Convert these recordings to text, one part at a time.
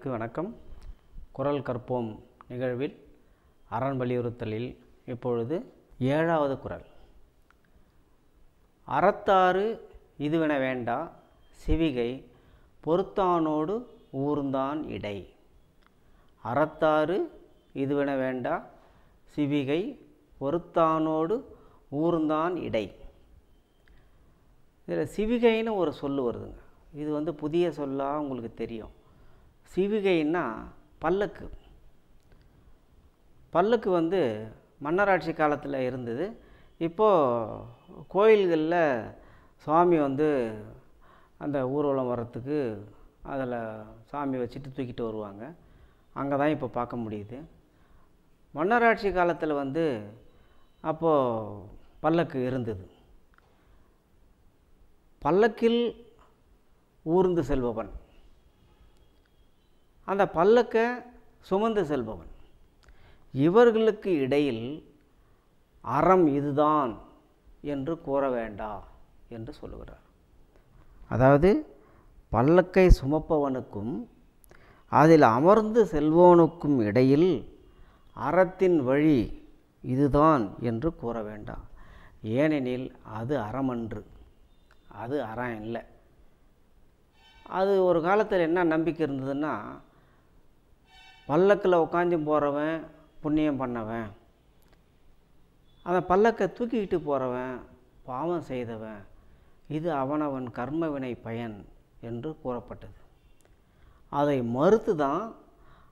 நேயர்களுக்கு வணக்கம். குரல் கற்போம் நிகழ்வில் அரண் வலியுறுத்தலில் இப்பொழுது ஏழாவது குரல். அறத்தாறு இதுவென வேண்டா சிவிகை பொறுத்தானோடு ஊர்ந்தான் இடை. அறத்தாறு இதுவென வேண்டா சிவிகை பொறுத்தானோடு ஊர்ந்தான் இடை. இதில் சிவிகைன்னு ஒரு சொல் வருதுங்க. இது வந்து புதிய சொல்லாக உங்களுக்கு தெரியும். சிவிகைன்னா பல்லக்கு. பல்லக்கு வந்து மன்னராட்சி காலத்தில் இருந்தது. இப்போது கோயில்களில் சுவாமி வந்து அந்த ஊர்வலம் வர்றதுக்கு அதில் சாமி வச்சுட்டு தூக்கிட்டு வருவாங்க. அங்கே தான் இப்போ பார்க்க முடியுது. மன்னராட்சி காலத்தில் வந்து அப்போது பல்லக்கு இருந்தது. பல்லக்கில் ஊர்ந்து செல்பவன். அந்த பல்லக்கை சுமந்து செல்பவன். இவர்களுக்கு இடையில் அறம் இதுதான் என்று கூற வேண்டா என்று சொல்லுகிறார். அதாவது பல்லக்கை சுமப்பவனுக்கும் அதில் அமர்ந்து செல்பவனுக்கும் இடையில் அறத்தின் வழி இதுதான் என்று கூற வேண்டாம் ஏனெனில் அது அறமன்று. அது அறம் இல்லை. அது ஒரு காலத்தில் என்ன நம்பிக்கை இருந்ததுன்னா பல்லக்கில் உட்காந்து போகிறவன் புண்ணியம் பண்ணவன். அந்த பல்லக்கை தூக்கிக்கிட்டு போகிறவன் பாவம் செய்தவன். இது அவனவன் கர்மவினை பயன் என்று கூறப்பட்டது. அதை மறுத்து தான்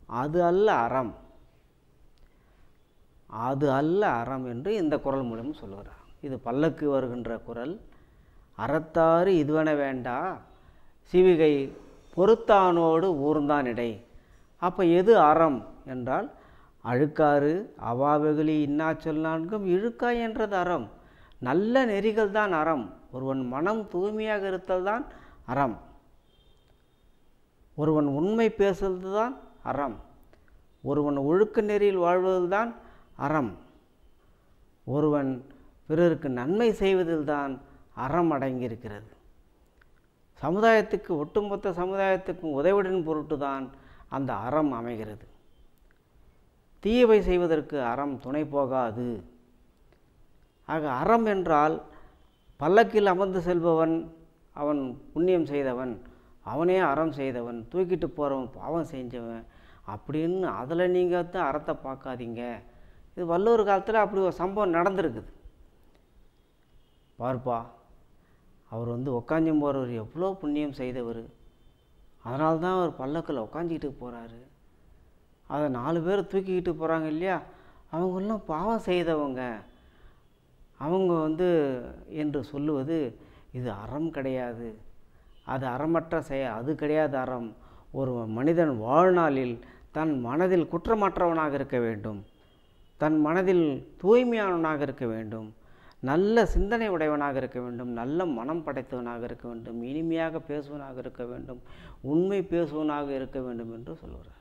அது அல்ல அறம். அது அல்ல அறம் என்று இந்த குரல் மூலம் சொல்லுகிறார். இது பல்லக்கு வருகின்ற குரல். அறத்தாறு இதுவென வேண்டா. சிவிகை பொறுத்தானோடு ஊர்ந்தான் இடை. அப்போ எது அறம் என்றால் அழுக்காறு அவாவெகுளி இன்னா சொல் நான்கும் இழுக்காய் என்றது அறம். நல்ல நெறிகள் தான் அறம். ஒருவன் மனம் தூய்மையாக இருத்தல் தான் அறம். ஒருவன் உண்மை பேசுவது தான் அறம். ஒருவன் ஒழுக்க நெறியில் வாழ்வதுதான் அறம். ஒருவன் பிறருக்கு நன்மை செய்வதில் தான் அறம் அடங்கியிருக்கிறது. சமுதாயத்துக்கு ஒட்டுமொத்த சமுதாயத்துக்கும் உதவிடன் பொருட்டு தான் அந்த அறம் அமைகிறது. தீயவை செய்வதற்கு அறம் துணை போகாது. ஆக அறம் என்றால் பல்லக்கில் அமர்ந்து செல்பவன் அவன் புண்ணியம் செய்தவன் அவனே அறம் செய்தவன் தூக்கிட்டு போகிறவன் பாவம் செஞ்சவன் அப்படின்னு அதில் நீங்கள் தான் அறத்தை பார்க்காதீங்க. இது வள்ளுவர் காலத்தில் அப்படி ஒரு சம்பவம் நடந்திருக்குது. பார்ப்பா அவர் வந்து உக்காஞ்சம் போகிறவர் எவ்வளோ புண்ணியம் செய்தவர். அதனால தான் அவர் பல்லக்கில் உக்காஞ்சிக்கிட்டு போகிறாரு அதை நாலு பேர் தூக்கிக்கிட்டு போகிறாங்க இல்லையா? அவங்கெல்லாம் பாவம் செய்தவங்க. அவங்க வந்து என்று சொல்லுவது இது அறம் கிடையாது. அது அறமற்ற செய அது கிடையாது அறம். ஒரு மனிதன் வாழ்நாளில் தன் மனதில் குற்றமற்றவனாக இருக்க வேண்டும். தன் மனதில் தூய்மையானவனாக இருக்க வேண்டும். நல்ல சிந்தனை உடையவனாக இருக்க வேண்டும் நல்ல மனம் படைத்தவனாக இருக்க வேண்டும் இனிமையாக பேசுவனாக இருக்க வேண்டும் உண்மை பேசுவனாக இருக்க வேண்டும் என்று சொல்கிறார்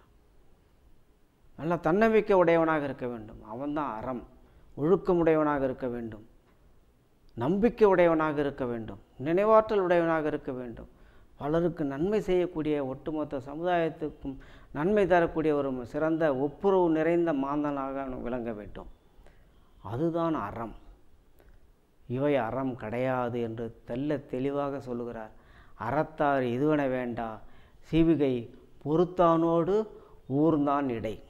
நல்ல தன்னம்பிக்கை உடையவனாக இருக்க வேண்டும். அவன்தான் அறம் ஒழுக்கமுடையவனாக இருக்க வேண்டும் நம்பிக்கை உடையவனாக இருக்க வேண்டும் நினைவாற்றல் உடையவனாக இருக்க வேண்டும். பலருக்கு நன்மை செய்யக்கூடிய ஒட்டுமொத்த சமுதாயத்துக்கும் நன்மை தரக்கூடிய ஒரு சிறந்த ஒப்புரவு நிறைந்த மாந்தனாக விளங்க வேண்டும். அதுதான் அறம். இவை அறம் கிடையாது என்று தெல்ல தெளிவாக சொல்லுகிறார். அறத்தார் இதுவென வேண்டா சிவிகை பொறுத்தானோடு ஊர்ந்தான் இடை.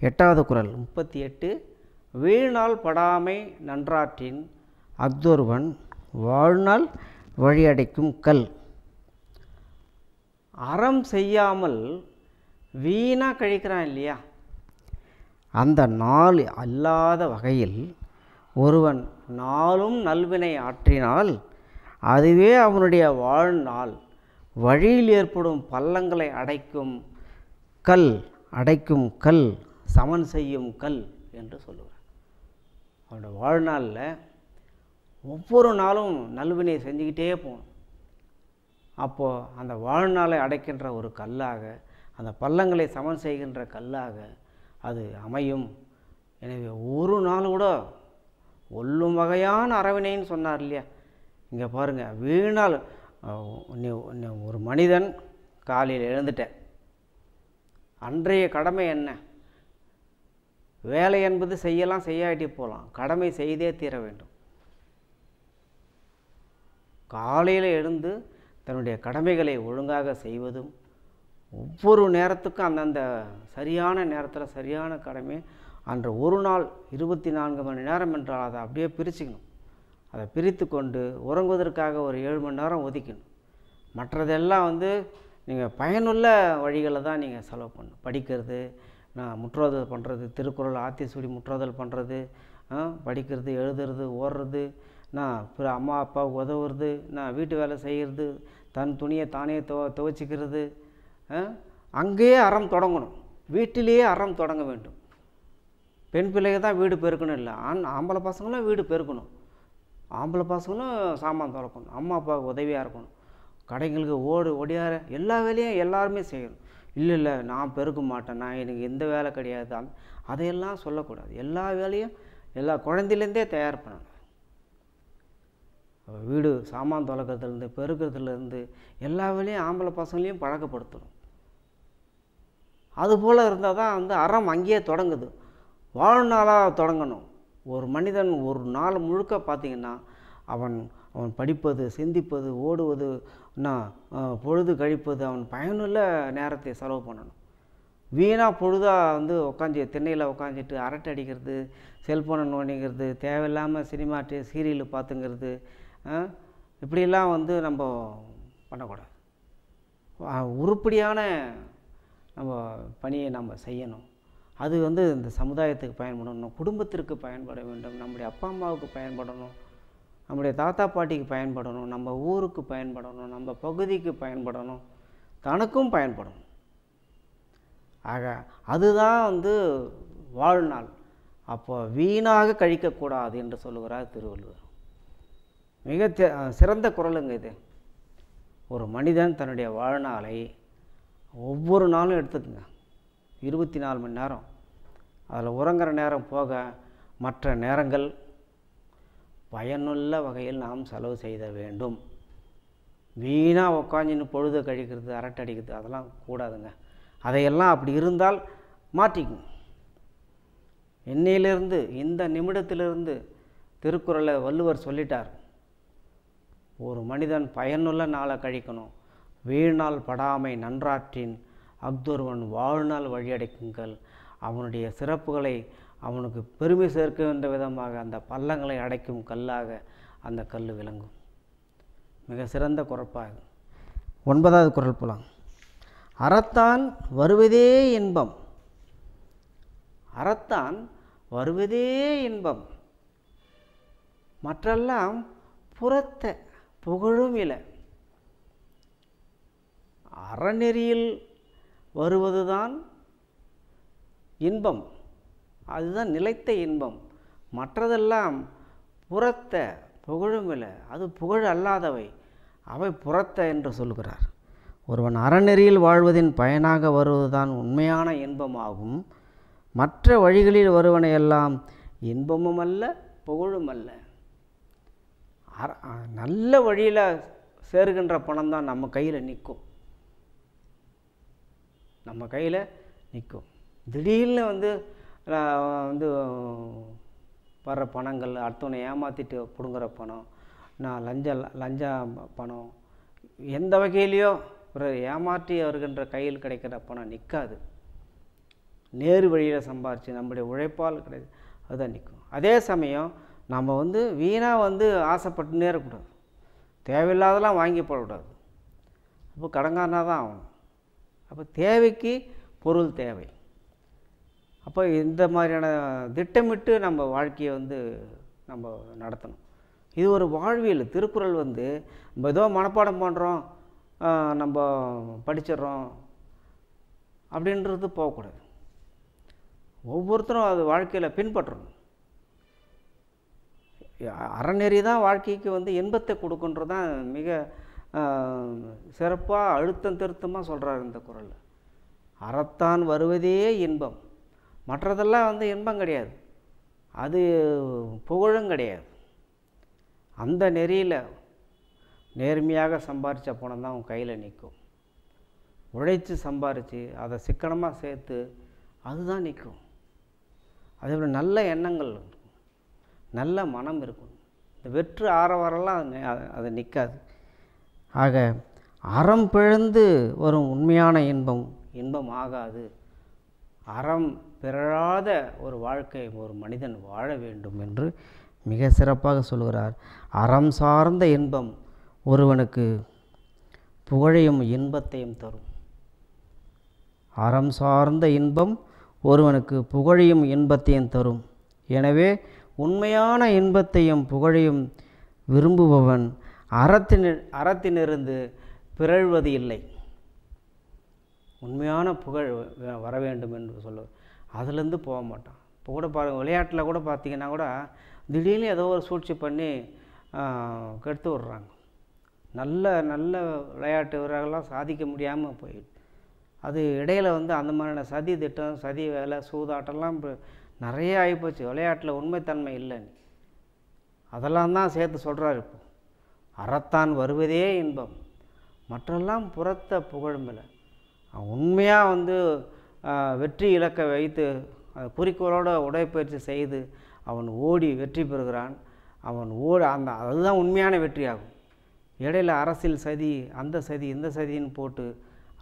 எட்டாவது குரல் முப்பத்தி எட்டு வீழ்நாள் படாமை நன்றாற்றின் அக்தொருவன் வாழ்நாள் வழியடைக்கும் கல். அறம் செய்யாமல் வீணாக கழிக்கிறான் இல்லையா? அந்த நாள் அல்லாத வகையில் ஒருவன் நாளும் நல்வினை ஆற்றினால் அதுவே அவனுடைய வாழ்நாள். வழியில் ஏற்படும் பள்ளங்களை அடைக்கும் கல் அடைக்கும் கல் சமன் செய்யும் கல் என்று சொல்லுவார். அவனோட வாழ்நாளில் ஒவ்வொரு நாளும் நல்வினை செஞ்சுக்கிட்டே போகணும். அப்போது அந்த வாழ்நாளை அடைக்கின்ற ஒரு கல்லாக அந்த பள்ளங்களை சமன் செய்கின்ற கல்லாக அது அமையும். எனவே ஒரு நாள் கூட ஒல்லும் வகையான அரவினைன்னு சொன்னார் இல்லையா? இங்கே பாருங்கள் வீணால் நீ ஒரு மனிதன் காலையில் எழுந்துட்டேன். அன்றைய கடமை என்ன? வேலை என்பது செய்யலாம் செய்யாட்டி போகலாம் கடமை செய்தே தீர வேண்டும். காலையில் எழுந்து தன்னுடைய கடமைகளை ஒழுங்காக செய்வதும் ஒவ்வொரு நேரத்துக்கும் அந்தந்த சரியான நேரத்தில் சரியான கடமை அன்று ஒரு நாள் இருபத்தி நான்கு மணி நேரம் என்றால் அதை அப்படியே பிரிச்சுக்கணும். அதை பிரித்து கொண்டு உறங்குவதற்காக ஒரு ஏழு மணி நேரம் ஒதுக்கணும் மற்றதெல்லாம் வந்து நீங்கள் பயனுள்ள வழிகளில் தான் நீங்கள் செலவு பண்ணணும். படிக்கிறது நான் முற்றோதல் பண்ணுறது திருக்குறள் ஆத்தி சுடி முற்றோதல் பண்ணுறது படிக்கிறது எழுதுறது ஓடுறது நான் பிற அம்மா அப்பாவுக்கு உதவுறது நான் வீட்டு வேலை செய்கிறது தன் துணியை தானே துவ துவச்சிக்கிறது அங்கேயே அறம் தொடங்கணும். வீட்டிலேயே அறம் தொடங்க வேண்டும். பெண் பிள்ளைங்க தான் வீடு பெருக்கணும் இல்லை. ஆண் ஆம்பளை பசங்களும் வீடு பெருக்கணும். ஆம்பளை பசங்களும் சாமான் துறக்கணும். அம்மா அப்பாவுக்கு உதவியாக இருக்கணும். கடைங்களுக்கு ஓடு ஒடியார எல்லா வேலையும் எல்லாருமே செய்யணும். இல்லை இல்லை நான் பெருக்க மாட்டேன். நான் எனக்கு எந்த வேலை கிடையாது. அதையெல்லாம் சொல்லக்கூடாது. எல்லா வேலையும் எல்லா குழந்தையிலேருந்தே தயார் பண்ணணும். வீடு சாமான் தொலைக்கிறதுலேருந்து பெருக்கிறதுலேருந்து எல்லா வேலையும் ஆம்பளை பசங்களையும் பழக்கப்படுத்தணும். அதுபோல் இருந்தால் தான் வந்து அறம் அங்கேயே தொடங்குது. வாழ்நாளாக தொடங்கணும். ஒரு மனிதன் ஒரு நாள் முழுக்க பார்த்திங்கன்னா அவன் அவன் படிப்பது சிந்திப்பது ஓடுவது பொழுது கழிப்பது அவன் பயனுள்ள நேரத்தை செலவு பண்ணணும். வீணாக பொழுதாக வந்து உட்காந்து திண்ணையில் உட்காந்துட்டு அரட்டை அடிக்கிறது செல்ஃபோனை நோண்டிக்கிறது தேவையில்லாமல் சினிமா சீரியல் பார்த்துங்கிறது இப்படிலாம் வந்து நம்ம பண்ணக்கூடாது. உருப்படியான நம்ம பணியை நம்ம செய்யணும். அது வந்து இந்த சமுதாயத்துக்கு பயன்படணும் குடும்பத்திற்கு பயன்பட வேண்டும் நம்முடைய அப்பா அம்மாவுக்கு பயன்படணும் நம்முடைய தாத்தா பாட்டிக்கு பயன்படணும் நம்ம ஊருக்கு பயன்படணும் நம்ம பகுதிக்கு பயன்படணும் தனக்கும் பயன்படணும். ஆக அதுதான் வந்து வாழ்நாள். அப்போ வீணாக கழிக்கக்கூடாது என்று சொல்லுகிறார் திருவள்ளுவர். மிக சிறந்த குரலுங்க இது. ஒரு மனிதன் தன்னுடைய வாழ்நாளை ஒவ்வொரு நாளும் எடுத்துக்கங்க. இருபத்தி நாலு மணி நேரம். அதில் உறங்குற நேரம் போக மற்ற நேரங்கள் பயனுள்ள வகையில் நாம் செலவு செய்த வேண்டும். வீணாக உக்காஞ்சின்னு பொழுது கழிக்கிறது அரட்டடிக்கிறது அதெல்லாம் கூடாதுங்க. அதையெல்லாம் அப்படி இருந்தால் மாற்றிக்கும். இன்னையிலிருந்து இந்த நிமிடத்திலிருந்து திருக்குறளை வள்ளுவர் சொல்லிட்டார். ஒரு மனிதன் பயனுள்ள நாளை கழிக்கணும். வீணால் படாமை நன்றாற்றின் அக்தொருவன் வாழ்நாள் வழியடைக்குங்கள். அவனுடைய சிறப்புகளை அவனுக்கு பெருமை சேர்க்கின்ற விதமாக அந்த பள்ளங்களை அடைக்கும் கல்லாக அந்த கல் விளங்கும். மிக சிறந்த குறப்பாகும் ஒன்பதாவது குரல் புலம். அறத்தான் வருவதே இன்பம். அறத்தான் வருவதே இன்பம். மற்றெல்லாம் புறத்த புகழும் இல்லை அறநெறியில் வருவதுதான் இன்பம். அதுதான் நிலைத்த இன்பம். மற்றதெல்லாம் புறத்த புகழும் இல்லை அது புகழ் அல்லாதவை. அவை புறத்த என்று சொல்கிறார். ஒருவன் அறநெறியில் வாழ்வதின் பயனாக வருவதுதான் உண்மையான இன்பமாகும். மற்ற வழிகளில் வருவனையெல்லாம் இன்பமும் அல்ல புகழும் அல்ல அற நல்ல வழியில் சேருகின்ற பணம் தான் நம்ம கையில் நிற்கும். நம்ம கையில் நிற்கும் திடீர்னு வந்து வந்து வர்ற பணங்கள் அடுத்தவனை ஏமாற்றிட்டு பிடுங்குற பணம் நான் லஞ்ச லஞ்ச பணம் எந்த வகையிலையோ ஒரு ஏமாற்றி வருகின்ற கையில் கிடைக்கிற பணம் நிற்காது நேரு வழியில் சம்பாரித்து நம்முடைய உழைப்பால் கிடையாது அதுதான் நிற்கும் அதே சமயம் நம்ம வந்து வீணாக வந்து ஆசைப்பட்டுனே இருக்கக்கூடாது. தேவையில்லாதெல்லாம் வாங்கி போடக்கூடாது. அப்போ கடங்காரனாக தான் ஆகணும். அப்போ தேவைக்கு பொருள் தேவை. அப்போ இந்த மாதிரியான திட்டமிட்டு நம்ம வாழ்க்கையை வந்து நம்ம நடத்தணும். இது ஒரு வாழ்வியல். திருக்குறள் வந்து நம்ம ஏதோ மனப்பாடம் பண்ணுறோம் நம்ம படிச்சிடுறோம் அப்படின்றது போகக்கூடாது. ஒவ்வொருத்தரும் அது வாழ்க்கையில் பின்பற்றணும். அறநெறி தான் வாழ்க்கைக்கு வந்து இன்பத்தை கொடுக்குன்றது தான் மிக சிறப்பாக அழுத்தம் திருத்தமாக சொல்கிறார் இந்த குரலில். அறத்தான் வருவதே இன்பம். மற்றதெல்லாம் வந்து இன்பம் கிடையாது. அது புகழும் கிடையாது. அந்த நெறியில் நேர்மையாக சம்பாரித்த பணம் தான் உன் கையில் நிற்கும் உழைச்சி சம்பாரித்து அதை சிக்கனமாக சேர்த்து அதுதான் நிற்கும் அதே போல் நல்ல எண்ணங்கள் இருக்கும் நல்ல மனம் இருக்கும் இந்த வெற்று ஆரவாரெல்லாம் அது அது நிற்காது ஆக அறம் பிழந்து வரும் உண்மையான இன்பம் இன்பம் ஆகாது. அறம் பிறழாத ஒரு வாழ்க்கை ஒரு மனிதன் வாழ வேண்டும் என்று மிக சிறப்பாக சொல்கிறார் அறம் சார்ந்த இன்பம் ஒருவனுக்கு புகழையும் இன்பத்தையும் தரும். அறம் சார்ந்த இன்பம் ஒருவனுக்கு புகழையும் இன்பத்தையும் தரும். எனவே உண்மையான இன்பத்தையும் புகழையும் விரும்புபவன் அறத்தின அறத்தினிருந்து பிறழ்வது இல்லை. உண்மையான புகழ் வர வேண்டும் என்று சொல்ல. அதுலேருந்து போக மாட்டான். இப்போ கூட பாருங்கள் விளையாட்டில் கூட பார்த்தீங்கன்னா கூட திடீர்னு ஏதோ ஒரு சூழ்ச்சி பண்ணி கெடுத்து விட்றாங்க. நல்ல நல்ல விளையாட்டு வீரர்கள்லாம் சாதிக்க முடியாமல் போயிடுது அது இடையில வந்து அந்த மாதிரியான சதி திட்டம் சதி வேலை சூதாட்டம்லாம் நிறைய ஆகிப்போச்சு விளையாட்டில் உண்மைத்தன்மை இல்லைன்னு. அதெல்லாம் தான் சேர்த்து சொல்கிறார் இப்போ. அறத்தான் வருவதே இன்பம். மற்றெல்லாம் புறத்த புகழ்மில்லை. உண்மையாக வந்து வெற்றி இலக்கை வைத்து அது குறிக்கோளோட உடற்பயிற்சி செய்து அவன் ஓடி வெற்றி பெறுகிறான். அவன் ஓட அந்த அதுதான் உண்மையான வெற்றியாகும். இடையில அரசியல் சதி அந்த சதி இந்த சதின்னு போட்டு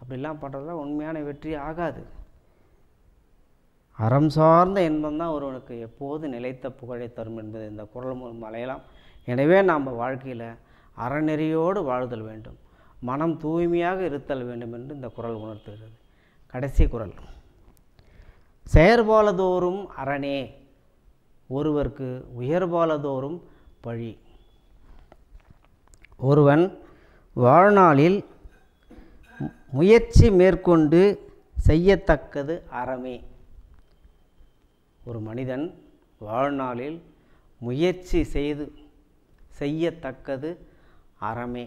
அப்படிலாம் பண்ணுறதுலாம் உண்மையான வெற்றி ஆகாது. அறம் சார்ந்த இன்பம் தான் ஒருவனுக்கு எப்போது நிலைத்த புகழை தரும் என்பது இந்த குரல் மூலம் அலையலாம் எனவே நாம் வாழ்க்கையில் அறநெறியோடு வாழ்தல் வேண்டும். மனம் தூய்மையாக இருத்தல் வேண்டும் என்று இந்த குரல் உணர்த்துகிறது. கடைசி குரல். செயற்பாலதோறும் அரணே ஒருவர்க்கு உயர்பாலதோறும் பழி. ஒருவன் வாழ்நாளில் முயற்சி மேற்கொண்டு செய்யத்தக்கது அறமே. ஒரு மனிதன் வாழ்நாளில் முயற்சி செய்து செய்யத்தக்கது அறமே.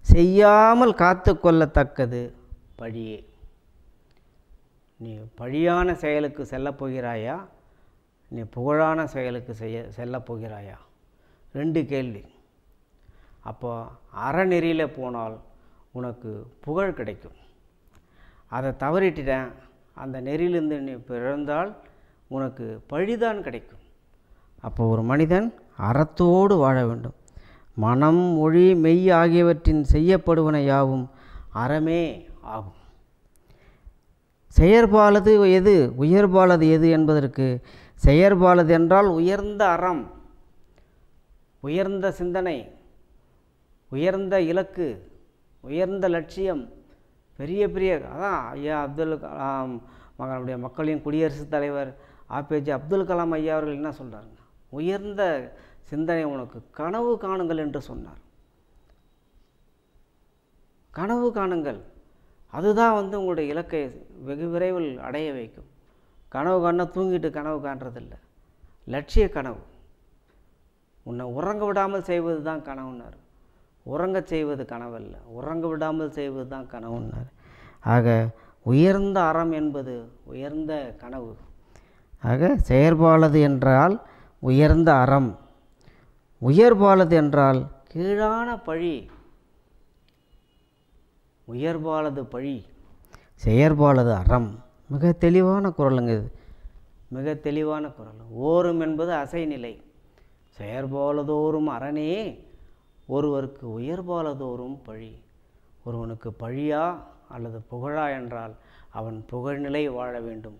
செய்யாமல் காத்து கொள்ளத்தக்கது பழியே. நீ பழியான செயலுக்கு செல்லப் போகிறாயா? நீ புகழான செயலுக்கு செய்ய செல்லப் போகிறாயா? ரெண்டு கேள்வி. அப்போ அறநெறியில் போனால் உனக்கு புகழ் கிடைக்கும். அதை தவறிட்டுட்டேன் அந்த நெறியிலிருந்து நீ பிறந்தால் உனக்கு பழிதான் கிடைக்கும். அப்போ ஒரு மனிதன் அறத்தோடு வாழ வேண்டும். மனம் மொழி மெய் ஆகியவற்றின் செய்யப்படுவன யாவும் அறமே ஆகும். செயற்பாலது எது உயர்பாலது எது என்பதற்கு செயற்பாலது என்றால் உயர்ந்த அறம் உயர்ந்த சிந்தனை உயர்ந்த இலக்கு உயர்ந்த லட்சியம் பெரிய பெரிய அதான் ஐயா அப்துல் கலாம் மகளுடைய மக்களின் குடியரசுத் தலைவர் ஆபேஜி அப்துல் கலாம் ஐயா அவர்கள் என்ன சொல்கிறாங்க உயர்ந்த சிந்தனை உனக்கு கனவு காணுங்கள் என்று சொன்னார். கனவு காணுங்கள். அதுதான் வந்து உங்களுடைய இலக்கை வெகு விரைவில் அடைய வைக்கும். கனவு காண தூங்கிட்டு கனவு காண்றதில்லை. லட்சிய கனவு. உன்னை உறங்க விடாமல் செய்வது தான் கனவுன்னார். உறங்கச் செய்வது கனவல்ல. உறங்க விடாமல் செய்வது தான் கனவுன்னார். ஆக உயர்ந்த அறம் என்பது உயர்ந்த கனவு. ஆக செயற்பாளது என்றால் உயர்ந்த அறம். உயர்பாலது என்றால் கீழான பழி. உயர்பாலது பழி. செயற்பாலது அறம். மிக தெளிவான குரலுங்க இது. மிக தெளிவான குரல். ஓரும் என்பது அசைநிலை. செயற்பாலதோறும் அரணே ஒருவருக்கு உயர்பாலதோறும் பழி. ஒருவனுக்கு பழியா அல்லது புகழா என்றால் அவன் புகழ்நிலை வாழ வேண்டும்.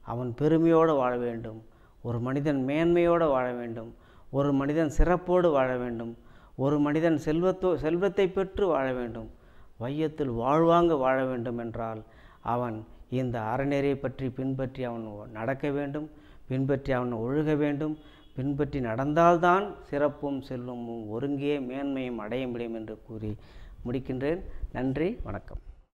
அவன் பெருமையோடு வாழ வேண்டும். ஒரு மனிதன் மேன்மையோடு வாழ வேண்டும் ஒரு மனிதன் சிறப்போடு வாழ வேண்டும் ஒரு மனிதன் செல்வத்தோ செல்வத்தை பெற்று வாழ வேண்டும் வையத்தில் வாழ்வாங்க வாழ வேண்டும் என்றால் அவன் இந்த அறநெறியை பற்றி பின்பற்றி அவன் நடக்க வேண்டும் பின்பற்றி அவன் ஒழுக வேண்டும் பின்பற்றி நடந்தால்தான் சிறப்பும் செல்வமும் ஒருங்கே மேன்மையும் அடைய முடியும் என்று கூறி முடிக்கின்றேன். நன்றி வணக்கம்.